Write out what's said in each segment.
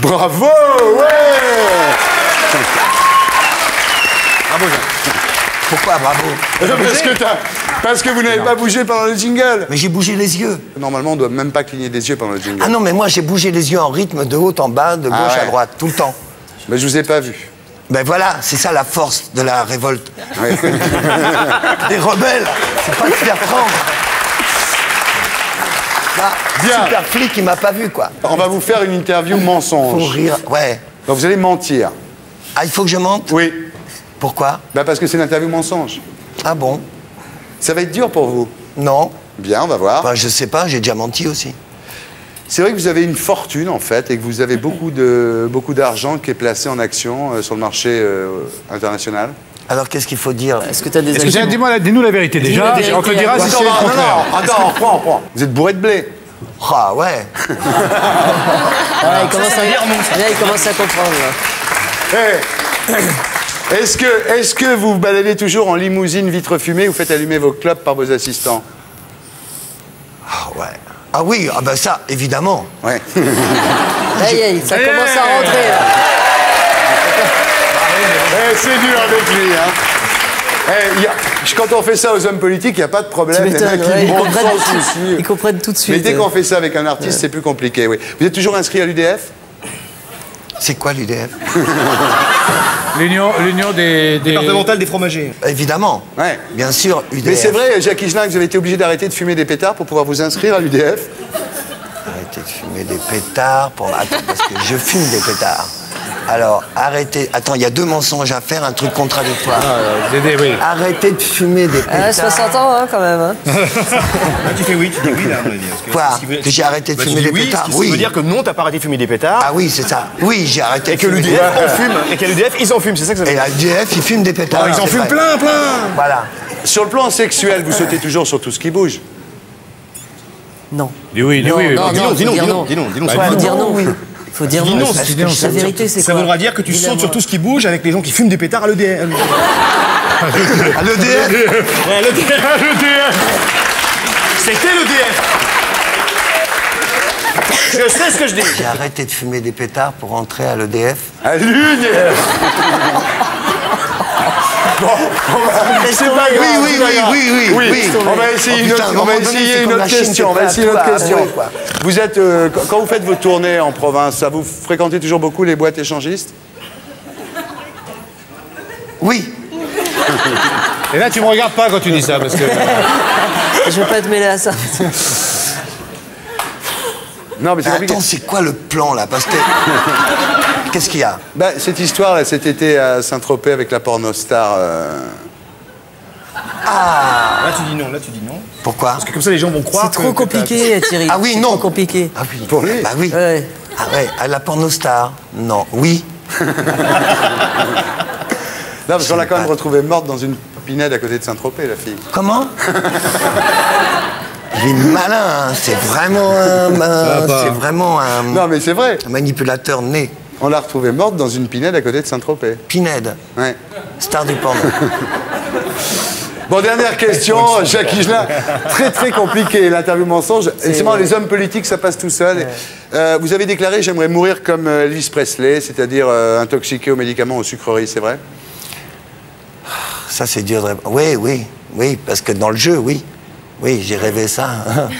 Bravo Ouais Bravo, Jean. Pourquoi bravo? Parce que, parce que vous n'avez pas bougé pendant le jingle. Mais j'ai bougé les yeux. Normalement, on doit même pas cligner des yeux pendant le jingle. Ah non, mais moi j'ai bougé les yeux en rythme de haut en bas, de gauche Ah ouais. à droite, tout le temps. Mais je vous ai pas vu. Ben voilà, c'est ça la force de la révolte. Ouais. Des rebelles, c'est pas de faire prendre. Là, Bien. super flic, il m'a pas vu quoi. on va vous faire une interview Faut mensonge. rire. Ouais. Donc vous allez mentir. Ah, il faut que je mente? Oui. Pourquoi? Bah parce que c'est l'interview mensonge. Ah bon? Ça va être dur pour vous. Non. Bien, on va voir. Ben, je sais pas, j'ai déjà menti aussi. C'est vrai que vous avez une fortune en fait et que vous avez beaucoup de beaucoup d'argent qui est placé en action euh, sur le marché euh, international. Alors qu'est-ce qu'il faut dire Est-ce que tu as des que dis-moi, dis-nous la vérité déjà, la vérité. on te dira si c'est le non, contraire. non, attends, on reprend, on reprend. Vous êtes bourré de blé. Ah ouais. Ah, il, commence à... Là, il commence à comprendre. Eh, Est-ce que, est que vous vous baladez toujours en limousine vitre fumée ou faites allumer vos clubs par vos assistants? Ah ouais. Ah oui, ah ben ça, évidemment. Ouais. Aïe, aïe, ça commence à rentrer. là. Eh, c'est dur avec lui, hein. Eh, il y a- quand on fait ça aux hommes politiques, il n'y a pas de problème. Les mecs, ouais, ils comprennent, sans souci. ils comprennent tout de suite. Mais dès qu'on fait ça avec un artiste, c'est plus compliqué, oui. Vous êtes toujours inscrit à l'UDF C'est quoi l'UDF L'union, l'union des, des- Départemental des fromagers. Évidemment. Ouais. Bien sûr, UDF. Mais c'est vrai, Jacques Higelin, que vous avez été obligé d'arrêter de fumer des pétards pour pouvoir vous inscrire à l'UDF Arrêtez de fumer des pétards. Pour... Attends, parce que je fume des pétards. Alors, arrêtez. Attends, il y a deux mensonges à faire, un truc contradictoire. Ah, des- oui. Arrêtez de fumer des pétards. Ah, 60 ans, hein, quand même. hein. Ah, tu fais oui, tu dis oui là, que Quoi veut- Que j'ai arrêté de Bah, fumer des oui, pétards Oui. veut dire que non, t'as pas arrêté de fumer des pétards. Ah oui, c'est ça. Oui, j'ai arrêté Et de que fumer des l'UDF pétards. en fume. Et qu'à l'UDF, ils en fument, c'est ça que ça veut Et dire. la UDF, ils fument des pétards. Ah, ils en fument plein, plein. Voilà. Sur le plan sexuel, vous sautez toujours sur tout ce qui bouge. Non. Dis oui, dis Non, oui. Dis non, dis non, dis non. dis non, dis non. C'est Faut dire non. parce que. La vérité, c'est Ça voudra dire que tu sautes sur tout ce qui bouge avec les gens qui fument des pétards à l'EDF. À l'EDF Ouais, l'EDF. C'était l'EDF. Je sais ce que je dis. J'ai arrêté de fumer des pétards pour entrer à l'EDF. À l'UDF C'est pas grave, Oui, oui, oui, oui, oui, oui. On va essayer Oh, une autre, on va essayer une question. On va essayer une autre question. Vous êtes, euh, quand quand vous faites vos tournées en province, ça vous fréquentez toujours beaucoup les boîtes échangistes? Oui. Et là, tu me regardes pas quand tu dis ça, parce que. Je veux pas te mêler à ça. Non, mais c'est compliqué. Attends, c'est quoi le plan là Parce que. Qu'est-ce qu'il y a? Bah, cette histoire là, cet été à Saint-Tropez avec la pornostar. euh, Là, tu dis non, là, tu dis non. Pourquoi? Parce que comme ça, les gens vont croire. C'est trop que- compliqué, Thierry. Ah oui, C'est non. trop compliqué. Ah oui. Pour lui Bah oui. Ouais. Ah ouais, à la pornostar Non. Oui. Là, parce qu'on l'a quand même retrouvée morte dans une pinède à côté de Saint-Tropez, la fille. Comment? Il est malin, hein. c'est vraiment un, un- c'est vraiment un, Non, mais c'est vrai. un manipulateur né. On l'a retrouvée morte dans une pinède à côté de Saint-Tropez. Pinède, Ouais. star du porno. Bon, dernière question, Jacques Higelin. Très, très compliqué, l'interview mensonge. Et C'est marrant, les hommes politiques, ça passe tout seul. Euh, vous avez déclaré J'aimerais mourir comme euh, Elvis Presley, c'est-à-dire euh, intoxiqué aux médicaments, aux sucreries, c'est vrai? Ça, c'est dur de répondre. Oui, oui, oui, parce que dans le jeu, oui. Oui, j'ai rêvé ça.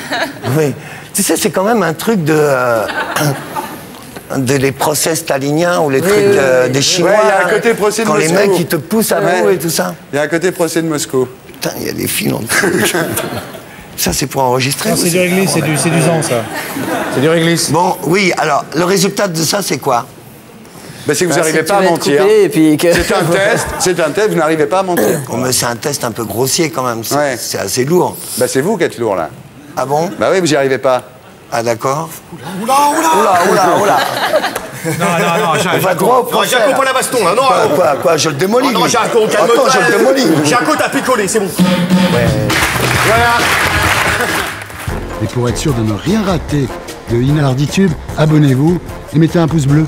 oui. Tu sais, c'est quand même un truc de. euh, de les procès staliniens ou les trucs oui, de- oui. des Chinois. Ouais, il y a un côté procès de Quand les Moscou. mecs, ils te poussent à Ouais. et tout ça. Il y a un côté procès de Moscou. Putain, il y a des fils en. Ça, c'est pour enregistrer. C'est du réglisse, c'est du, c'est du zan, ça. C'est du réglisse. Bon, oui, alors, le résultat de ça, c'est quoi? Ben, c'est que vous n'arrivez pas à mentir. que- C'est un test, c'est un test, vous n'arrivez pas à mentir. Mais C'est un test un peu grossier quand même. C'est Ouais. assez lourd. Ben, c'est vous qui êtes lourd, là. Ah bon? Bah oui, vous n'y arrivez pas. Ah d'accord. Oula, oula, oula, oula. Non, non, non, On Jacques, va droit au Non. Jaco, pas la baston, là. Non, Quoi, non, quoi, quoi, je le démolis. non, lui. Jaco, calme-toi. Attends, je le démolis. Jaco, t'as picolé, c'est bon. Voilà. Et pour être sûr de ne rien rater de Inarditube, abonnez-vous et mettez un pouce bleu.